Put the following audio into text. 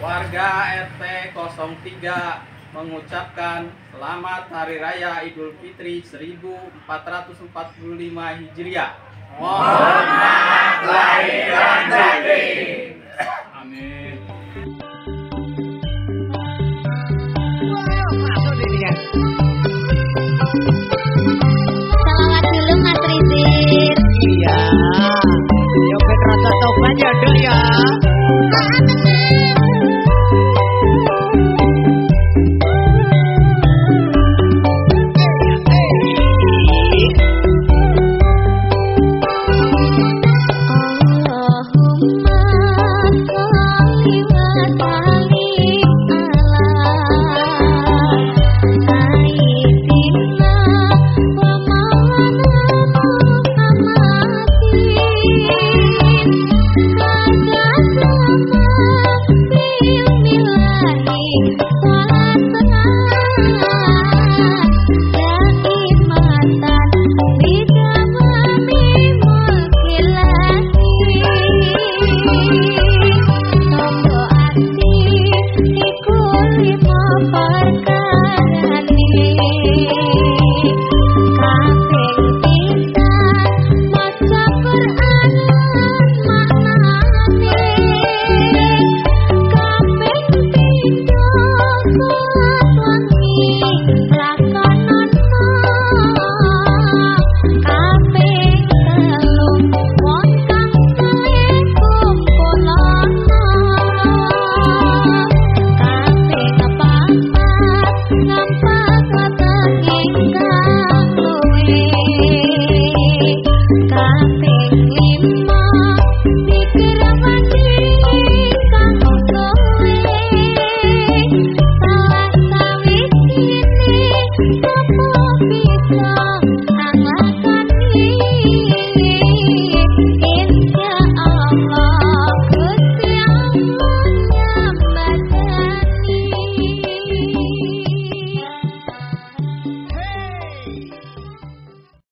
Warga RT 03 mengucapkan selamat Hari Raya Idul Fitri 1445 Hijriah. Mohon maaf lahir dan batin. Amin. Selamat dulu Mas Rizir. Iya. Yo Petra tetap aja ya.